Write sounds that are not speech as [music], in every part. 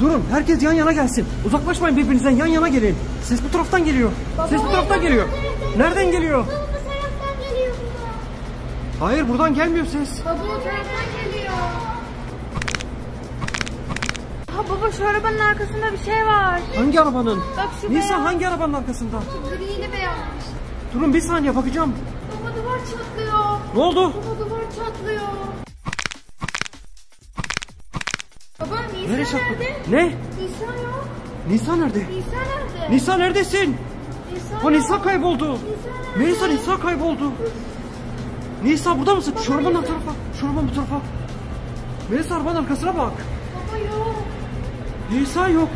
Durun herkes yan yana gelsin. Uzaklaşmayın birbirinizden yan yana gelin. Ses bu taraftan geliyor. Ses bu taraftan geliyor. Nereden geliyor? Baba bu taraftan geliyor baba. Hayır buradan gelmiyor ses. Baba o taraftan geliyor. Ha baba şu arabanın arkasında bir şey var. Hangi arabanın? Bak şu Nisa beyaz. hangi arabanın arkasında? Griyle beyaz. Durun bir saniye bakacağım. Baba duvar çatlıyor. Ne oldu? Baba Baba Nisa Nereye çarptı? nerede? Ne? Nisa yok. Nisa nerede? Nisa nerede? Nisa neredesin? Nisa yok. Nisa kayboldu. Nisa nerede? Melisa Nisa kayboldu. Nisa burada mısın? Şu arabanın tarafa. Şu arabanın bu tarafa. Melisa arabanın arkasına bak. Baba yok. Nisa yok.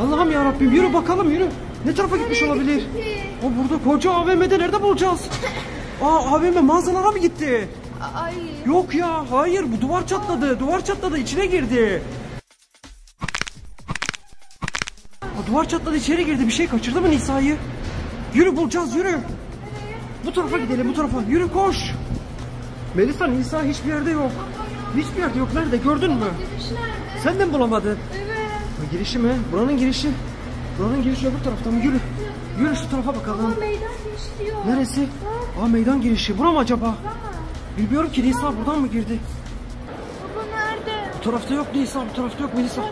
Allah'ım ya Rabbim yürü bakalım yürü. Ne tarafa gitmiş Nereye olabilir? gitti? O burada koca AVM'de nerede bulacağız? [laughs] Aa AVM mağazalara mı gitti? Ay. Yok ya hayır bu duvar çatladı. Duvar çatladı içine girdi. O duvar çatladı içeri girdi. Bir şey kaçırdı mı Nisa'yı? Yürü bulacağız yürü. Bu tarafa gidelim bu tarafa. Yürü koş. Melisa Nisa hiçbir yerde yok. Hiçbir yerde yok. Nerede gördün mü? Sen de mi bulamadın? Evet. Bu girişi mi? Buranın girişi. Buranın girişi öbür tarafta mı? Yürü. Yürü şu tarafa bakalım. Baba meydan geçiyor. Neresi? Aa meydan girişi. Bura mı acaba? Bilmiyorum ki Nisa buradan mı girdi? Baba nerede? Bu tarafta yok Nisa, bu tarafta yok Melisa.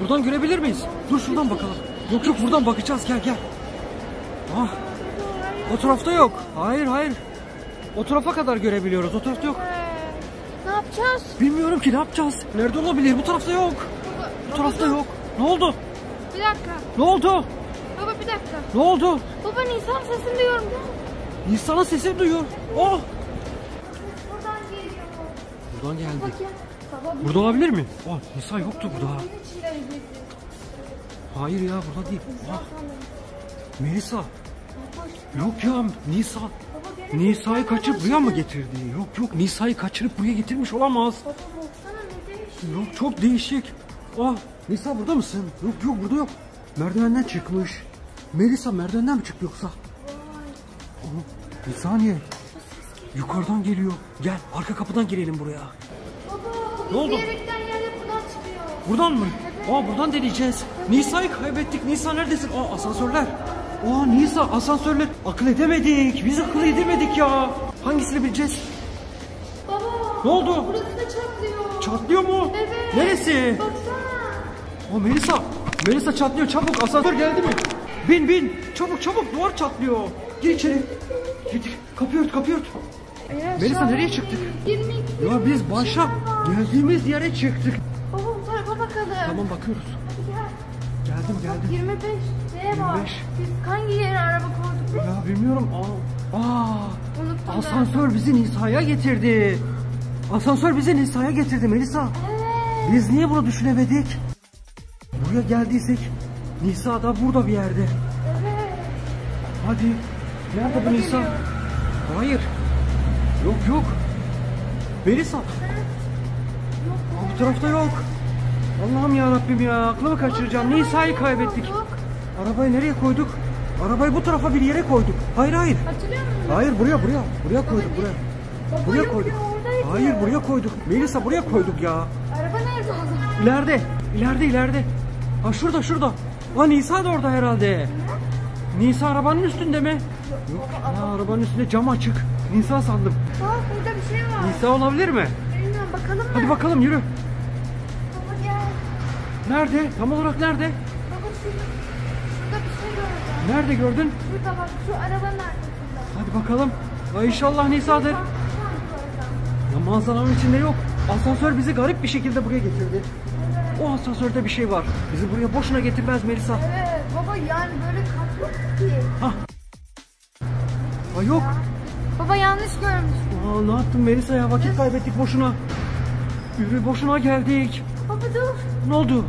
Buradan görebilir miyiz? Dur şuradan bakalım. Yok yok buradan bakacağız gel gel. Ah o tarafta yok. Hayır hayır. O tarafa kadar görebiliyoruz. O tarafta yok. Ne yapacağız? Bilmiyorum ki ne yapacağız. Nerede olabilir? Bu tarafta yok. Baba, Bu tarafta yok. Ne oldu? Bir dakika. Ne oldu? Baba bir dakika. Ne oldu? Baba Nisan sesini duyuyorum? Nisa'nın sesini duyuyor. Oh! Buradan geliyor. Buradan geldi. Bak ya. Burada olabilir mi? Oh Nisa yoktu burada. Hayır ya burada değil. Sanırım. Melisa. Yok ya Nisa. Nisa'yı kaçırıp buraya mı getirdi? Yok yok Nisa'yı kaçırıp buraya getirmiş olamaz. Yok çok değişik. Ah Nisa burada mısın? Yok yok burada yok. Merdivenden çıkmış. Melisa merdivenden mi çıktı yoksa? Oh, bir saniye. Yukarıdan geliyor. Gel arka kapıdan girelim buraya. Ne oldu? diyerekten yerde buradan çıkıyor. Buradan mı? Aa buradan deneyeceğiz. Nisa'yı kaybettik. Nisa neredesin? Aa asansörler. Aa Nisa asansörler. Akıl edemedik. Biz akıl edemedik ya. Hangisini bileceğiz? Baba Ne oldu? burası da çatlıyor. Çatlıyor mu? Evet. Neresi? Baksana. O Melisa. Melisa çatlıyor çabuk. Asansör geldi mi? Bin bin. Çabuk çabuk duvar çatlıyor. Gir içeri. Gir. Kapıyı ört kapıyı ört. Melisa, nereye çıktık? 22 Ya biz başa geldiğimiz yere çıktık. Bu tarafa bakalım. Tamam bakıyoruz. Hadi gel. Geldim geldim. 25 D var. 25. Biz hangi yere araba koyduk biz? Ya bilmiyorum. Aa, aa Unuttum ben. asansör bizi Nisa'ya getirdi. Asansör bizi Nisa'ya getirdi Melisa. Evet. Biz niye bunu düşünemedik? Buraya geldiysek Nisa da burada bir yerde. Evet. Hadi. Nerede bu Nisa? Hayır. Yok yok. Melisa. Tarafta yok. Allah'ım ya Rabbim ya aklımı kaçıracağım. Nisa'yı kaybettik. Arabayı nereye koyduk? Arabayı bu tarafa bir yere koyduk. Hayır hayır. Hatırlıyor musun? Hayır buraya buraya. Buraya koyduk buraya. Baba Buraya yok koyduk. ya, oradaydı. Hayır buraya koyduk. Melisa buraya koyduk ya. Araba nerede o zaman? İleride. İleride ileride. Ha şurada şurada. Ha Nisa da orada herhalde. Nisa arabanın üstünde mi? Yok. Ha, arabanın üstünde cam açık. Nisa sandım. Bak burada bir şey var. Nisa olabilir mi? Bilmiyorum bakalım mı? Hadi bakalım yürü. Nerede? Tam olarak nerede? Baba şurada, şurada bir şey gördüm. Nerede gördün? Şurada bak şu arabanın arkasında. Hadi bakalım. Ha, inşallah Nisa'dır. Ya manzaranın içinde yok. Asansör bizi garip bir şekilde buraya getirdi. O asansörde bir şey var. Bizi buraya boşuna getirmez Melisa. Evet baba yani böyle katlı ki. Ha. Ha yok. Baba yanlış görmüş. Aa, ne yaptın Melisa ya? Vakit kaybettik boşuna. Yürü boşuna geldik. Baba dur Ne oldu?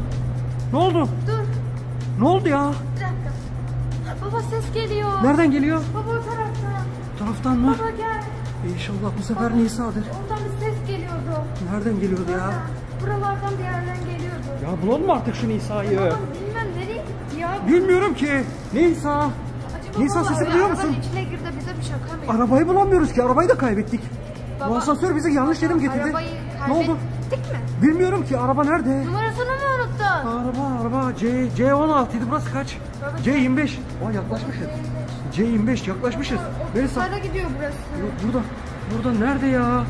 Ne oldu? dur Ne oldu ya? bir dakika. Baba ses geliyor. Nereden geliyor? Baba o taraftan. Bu taraftan mı? Baba gel. İnşallah bu sefer Nisa'dır. Oradan bir ses geliyordu. Nereden geliyordu ya? Buralardan bir yerden geliyordu. Ya bulalım mı artık şu Nisa'yı? Baba bilmem nereye gitti ya. Bilmiyorum ki. Nisa. Acaba Nisa baba sesi öyle duyuyor arabanın musun? içine girdi bize bir şaka mı? Arabayı bulamıyoruz ki. Arabayı da kaybettik. Bu Baba, asansör bizi yanlış yere mi getirdi? Ne oldu? Kaybettik mi? Bilmiyorum ki araba nerede? Numarasını mı unuttun? Araba araba C C16 idi burası kaç? C25. Aa yaklaşmışız. C25 yaklaşmışız. Melisa Nereye gidiyor burası? yok burada. Burada nerede ya?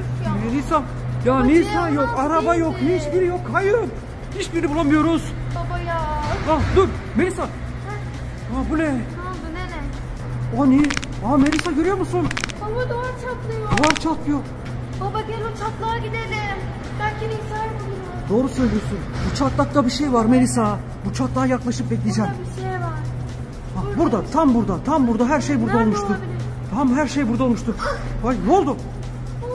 Üf ya. Melisa ya Nisa yok, C16 araba yok, değil mi? hiçbiri yok. Hayır. Hiçbirini bulamıyoruz. Baba ya. Ah dur Melisa. Aa bu ne? Ne oldu nene? O ne? Aa Melisa görüyor musun? Baba duvar çatlıyor. Duvar çatlıyor. Baba gel o çatlağa gidelim. Belki. Doğru söylüyorsun. Bu çatlakta bir şey var Melisa. Bu çatlağa yaklaşıp bekleyeceğim. Burada bir şey var. Bak burada, tam burada, tam burada her şey burada Nerede olmuştur. olabilir? Tam her şey burada olmuştur. Vay ne oldu?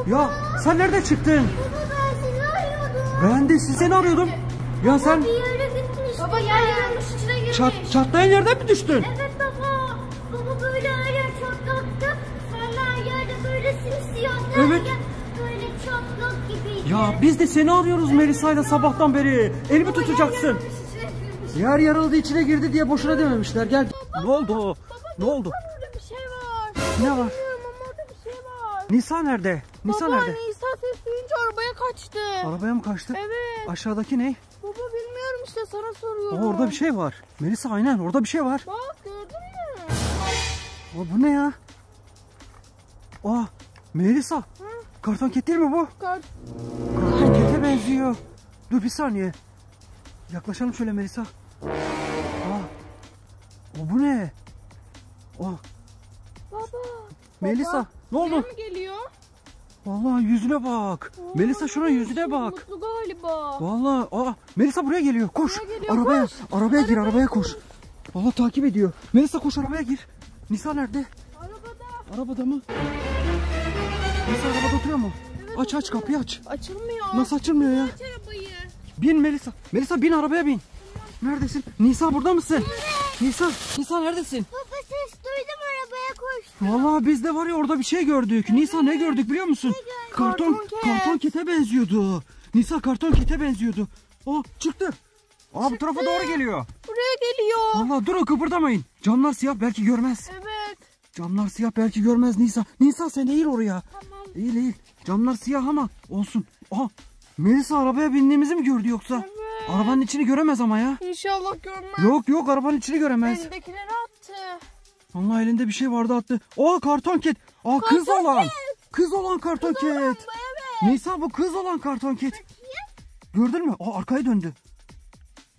Ya sen nereden çıktın? Baba ben seni arıyordum. Ben de sizi seni arıyordum. Ya sen yere gitmiş. Baba yer yarılmış içine girmiş. çat, çatlayan yerden mi düştün? Evet Ya biz de seni arıyoruz Melisa'yla sabahtan beri. Elimi Baba yer tutacaksın. girmiş. Yer yarıldı içine girdi diye boşuna dememişler. Gel. Ne oldu? Ne oldu? Orada bir şey var. Ne var? Şey var. Nisa nerede? Nisa Baba nerede? Nisa ses duyunca arabaya kaçtı. Arabaya mı kaçtı? Evet. Aşağıdaki ne? Baba bilmiyorum işte sana soruyorum. Aa, orada bir şey var. Melisa aynen orada bir şey var. Bak gördün mü? Aa, bu ne ya? Aa Melisa. Karton ket değil mi bu? Kart. Karton kete benziyor. Dur bir saniye. Yaklaşalım şöyle Melisa. Aa. O bu ne? Aa Baba. Melisa ne oldu? mi geliyor? Vallahi yüzüne bak. Melisa şuna yüzüne bak. Mutlu galiba. Vallahi aa Melisa buraya geliyor. Koş. Buraya geliyor, arabaya koş. arabaya gir arabaya koş. Vallahi takip ediyor. Melisa koş arabaya gir. Nisa nerede? Arabada. Arabada mı? Nisa arabada oturuyor mu? aç aç kapıyı aç. Açılmıyor. Nasıl açılmıyor ya? Aç arabayı. Bin Melisa. Melisa bin arabaya bin. Neredesin? Nisa burada mısın? Nisa, Nisa neredesin? Baba ses duydum arabaya koş. Vallahi biz de var ya orada bir şey gördük. Nisa ne gördük biliyor musun? Karton Karton ket. karton kete benziyordu. Nisa karton kete benziyordu. O çıktı. Aa bu tarafa doğru geliyor. Buraya geliyor. Vallahi durun kıpırdamayın. Camlar siyah belki görmez. Evet. Camlar siyah belki görmez Nisa. Nisa sen eğil oraya. Tamam. Eğil eğil. Camlar siyah ama olsun. Aha Melisa arabaya bindiğimizi mi gördü yoksa? Evet. Arabanın içini göremez ama ya. İnşallah görmez. Yok yok arabanın içini göremez. Elindekileri attı. Allah elinde bir şey vardı attı. Aa karton ket. Aa kız Karton olan. ket. Kız olan karton ket. Evet. Nisa bu kız olan karton ket. Gördün mü? Aa arkaya döndü.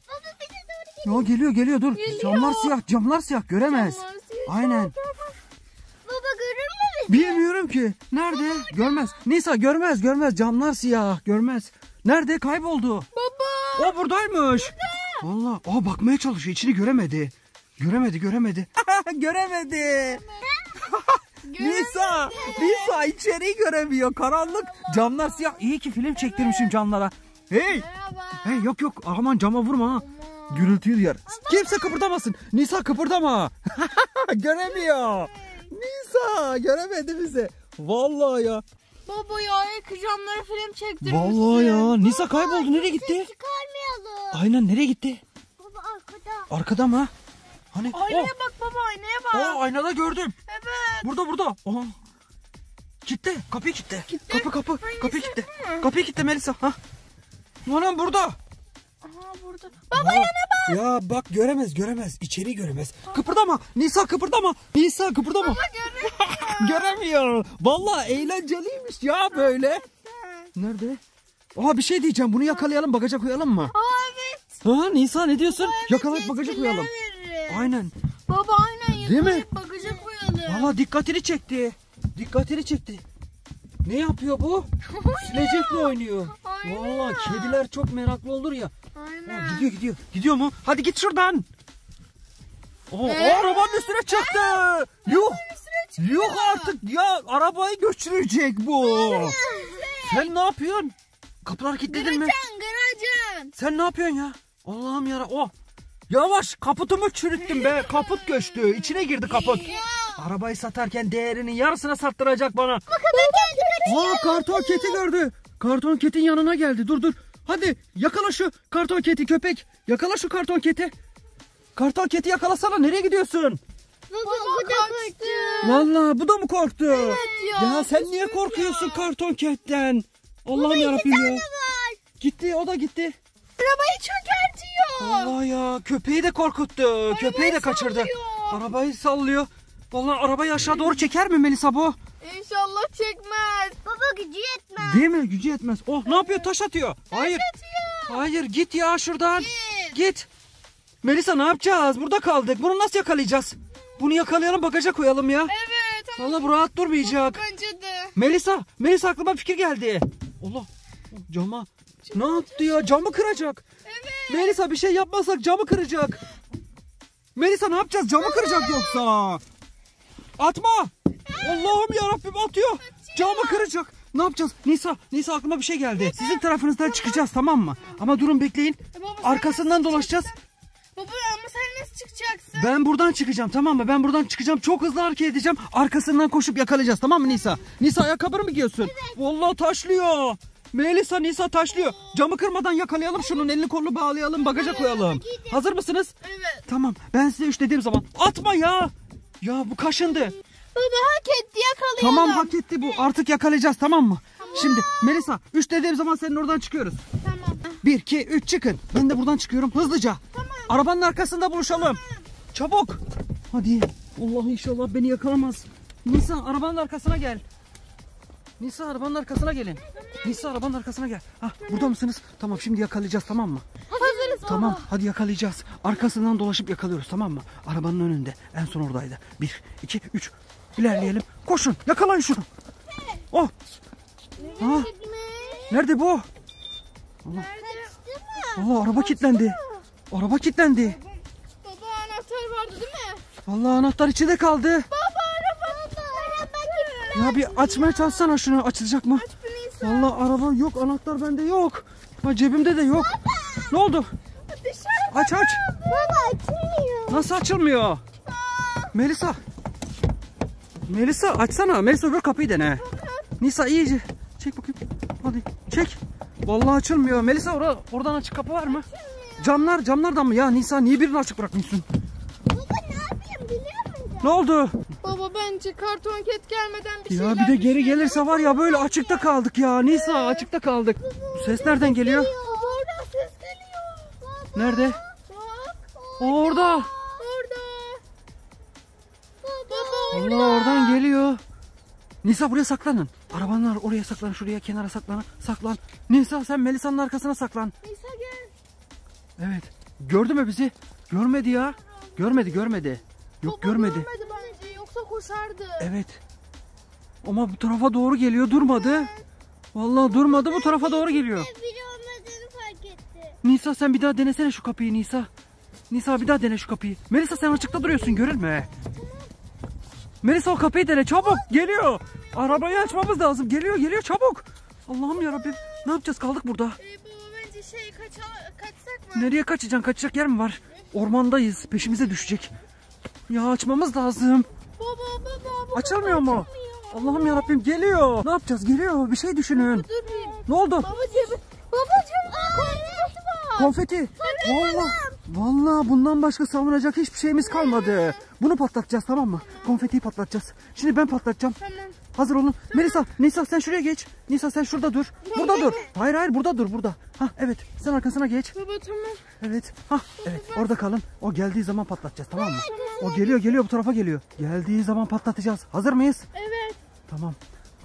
Baba bize doğru Ya geliyor geliyor dur. Geliyor. Camlar siyah camlar siyah göremez. Camlar siyah. Aynen. Bizi? Bilmiyorum ki. Nerede? Görmez. Nisa görmez görmez. Camlar siyah. Görmez. Nerede? Kayboldu. Baba. O buradaymış. Valla. Aa bakmaya çalışıyor. İçini göremedi. Göremedi göremedi. [laughs] göremedi. [laughs] Nisa. Nisa içeriği göremiyor. Karanlık. Camlar siyah. İyi ki film çektirmişim camlara. Hey. Hey yok yok. Aman cama vurma ha. Gürültüyü duyar. Kimse kıpırdamasın. Nisa kıpırdama. [laughs] Göremiyor. Nisa göremedi bizi. Vallahi ya. Baba ya ilk camlara film çektirmişsin. Vallahi ya. Nisa kayboldu. Nereye gitti? Çıkarmayalım. Aynen nereye gitti? Baba arkada. Arkada mı? Hani? Aynaya Oh, bak baba aynaya bak. oh, aynada gördüm. Evet. Burada burada. Oha. Kitle. Kapıyı kitle. Kapı kapı. Hangisi? Kapıyı kitle. Kapıyı kitle Melisa. Ha. Anam burada. Aha burada. Baba yana bak. Ya bak göremez göremez. İçeriği göremez. Kıpırdama. Nisa kıpırdama. Nisa kıpırdama. [laughs] Göremiyor. Vallahi eğlenceliymiş ya böyle. Nerede? Aa bir şey diyeceğim. Bunu yakalayalım bagaja koyalım mı? Aa evet. Ha Nisa ne diyorsun? Yakalayıp bagaja koyalım. verir. Aynen. Baba aynen Değil mi? yakalayıp bagaja koyalım. Valla dikkatini çekti. Dikkatini çekti. Ne yapıyor bu? Silecekle [laughs] oynuyor. Valla kediler çok meraklı olur ya. Aynen. gidiyor gidiyor. Gidiyor mu? Hadi git şuradan. Oo, Ee? arabanın üstüne çıktı. Yuh. Yuh artık ya arabayı götürecek bu. Sen ne yapıyorsun? Kapıları kilitledin mi? Gıracan. Sen ne yapıyorsun ya? Allah'ım yara. Oh. Yavaş kaputumu çürüttüm be. [laughs] Kaput göçtü. İçine girdi kaput. Arabayı satarken değerinin yarısına sattıracak bana. Aa karton keti gördü. Karton ketin yanına geldi. Dur dur. Hadi yakala şu karton keti köpek. Yakala şu karton keti. Karton keti yakalasana. Nereye gidiyorsun? Baba, bu da kaçtı. Vallahi bu da mı korktu? ya, Ya sen niye korkuyorsun karton ketten? Allah'ım yarabbim ya. var. Gitti o da gitti. Arabayı çökertiyor. Allah ya köpeği de korkuttu. köpeği de kaçırdı. sallıyor. Arabayı sallıyor. Vallahi arabayı aşağı doğru çeker mi Melisa bu? İnşallah çekmez. Baba gücü yetmez. Değil mi? Gücü yetmez. Oh ne yapıyor? Taş atıyor. Hayır. Atıyor. Hayır git ya şuradan. Git. Git. Melisa ne yapacağız? Burada kaldık. Bunu nasıl yakalayacağız? Bunu yakalayalım bagaja koyalım ya. Evet ama Vallahi bu rahat durmayacak. bence de. Melisa, Melisa aklıma bir fikir geldi. Allah, cama. Ne yaptı ya? Camı kıracak. Evet. Melisa bir şey yapmazsak camı kıracak. Melisa ne yapacağız? Camı kıracak yoksa. Atma. Allah'ım ya Rabbim atıyor. Camı kıracak. Ne yapacağız? Nisa, Nisa aklıma bir şey geldi. Sizin tarafınızdan çıkacağız tamam mı? Ama durun bekleyin. E baba, Arkasından dolaşacağız. Baba ama sen nasıl çıkacaksın? Ben buradan çıkacağım tamam mı? Ben buradan çıkacağım. Çok hızlı hareket edeceğim. Arkasından koşup yakalayacağız tamam mı Nisa? Nisa ayakkabını mı giyiyorsun? Vallahi taşlıyor. Melisa Nisa taşlıyor. Camı kırmadan yakalayalım şunun elini kolunu bağlayalım bagaja koyalım. Hazır mısınız? Evet. Tamam ben size üç dediğim zaman atma ya. Ya bu kaşındı. Baba hak etti yakalayalım. Tamam hak etti bu. Artık yakalayacağız tamam mı? Şimdi Melisa üç dediğim zaman senin oradan çıkıyoruz. Tamam. Bir, iki, üç çıkın. Ben de buradan çıkıyorum hızlıca. Arabanın arkasında buluşalım. Çabuk. Hadi. Allah inşallah beni yakalamaz. Nisa arabanın arkasına gel. Nisa arabanın arkasına gelin. Nisa arabanın arkasına gel. Ha burada mısınız? Tamam şimdi yakalayacağız tamam mı? Hazırız Tamam hadi yakalayacağız. Arkasından dolaşıp yakalıyoruz tamam mı? Arabanın önünde. En son oradaydı. Bir, iki, üç. İlerleyelim. Koşun yakalayın şunu. Oh. Ha, nerede bu? Allah araba kilitlendi. Araba kilitlendi. Baba anahtar vardı değil mi? Vallahi anahtar içinde kaldı. Baba araba. Araba Ya bir açmaya çalışsana şunu açılacak mı? Vallahi araba yok anahtar bende yok. Ha cebimde de yok. Ne oldu? Aç aç. Baba açılmıyor. Nasıl açılmıyor? Melisa. Melisa açsana. Melisa öbür kapıyı dene. Nisa iyice. Çek bakayım. Hadi çek. Vallahi açılmıyor. Melisa ora, oradan açık kapı var mı? Camlar camlardan mı? Ya Nisa niye birini açık bırakmışsın? Baba ne yapayım biliyor musun? Ne oldu? Baba bence karton ket gelmeden bir Ya şeyler bir de geri gelirse var ya böyle açıkta kaldık ya. Nisa açıkta kaldık. Bu ses nereden geliyor? Geliyor. Nerede? Bak. Orada. Orada. Baba orada. Allah oradan geliyor. Nisa buraya saklanın. Arabanlar oraya saklan, şuraya kenara saklan. Saklan. Nisa sen Melisa'nın arkasına saklan. Nisa gel. Evet. Gördü mü bizi? Görmedi ya. Görmedi, görmedi. Yok Baba görmedi. görmedi bence yoksa koşardı. Evet. Ama bu tarafa doğru geliyor, durmadı. Vallahi durmadı, bu tarafa doğru geliyor. Nisa sen bir daha denesene şu kapıyı Nisa. Nisa bir daha dene şu kapıyı. Melisa sen açıkta duruyorsun görülme. Melisa o kapıyı dene çabuk geliyor. Arabayı açmamız lazım. Geliyor geliyor çabuk. Allah'ım yarabbim. Ne yapacağız kaldık burada. Ee, baba bence şey kaça, kaçsak mı? Nereye kaçacaksın? Kaçacak yer mi var? Ormandayız. Peşimize düşecek. Ya açmamız lazım. Baba baba baba. Açılmıyor mu? Allah'ım yarabbim geliyor. Ne yapacağız? Geliyor. Bir şey düşünün. Dur bir. Ne oldu? Baba. Babacım. Konfeti. Vallahi, vallahi bundan başka savunacak hiçbir şeyimiz kalmadı. Bunu patlatacağız tamam mı? Konfetiyi patlatacağız. Şimdi ben patlatacağım. Tamam. Hazır olun. Melisa, Nisa sen şuraya geç. Nisa sen şurada dur. Burada dur. Hayır hayır burada dur burada. Ha evet. Sen arkasına geç. Baba tamam. Evet. Ha evet. Orada kalın. O geldiği zaman patlatacağız tamam mı? O geliyor geliyor bu tarafa geliyor. Geldiği zaman patlatacağız. Hazır mıyız? Evet. Tamam.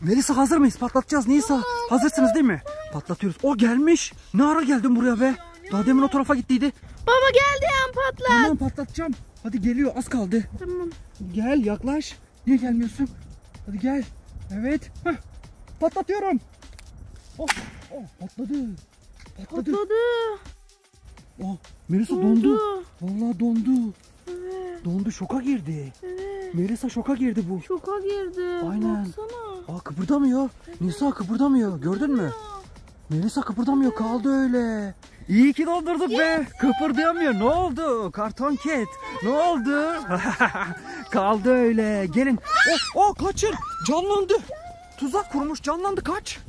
Melisa hazır mıyız? Patlatacağız Nisa. Hazırsınız değil mi? Patlatıyoruz. O gelmiş. Ne ara geldin buraya be? Daha demin o tarafa gittiydi. Baba geldi yan patlat. Tamam patlatacağım. Hadi geliyor az kaldı. Tamam. Gel yaklaş. Niye gelmiyorsun? Hadi gel. Evet. Heh. Patlatıyorum. Oh, oh patladı. Patladı. Patladı. Oh, Melisa dondu. Dondu. Vallahi dondu. Evet. Dondu şoka girdi. Evet. Melisa şoka girdi bu. Şoka girdi. Aynen. Baksana. Aa kıpırdamıyor. Nisa kıpırdamıyor. Gördün mü? Melisa kıpırdamıyor kaldı öyle. İyi ki dondurduk be. Kıpırdayamıyor. Ne oldu? Karton ket. Ne oldu? [laughs] kaldı öyle. Gelin. Oh, oh kaçın. Canlandı. Tuzak kurmuş. Canlandı kaç.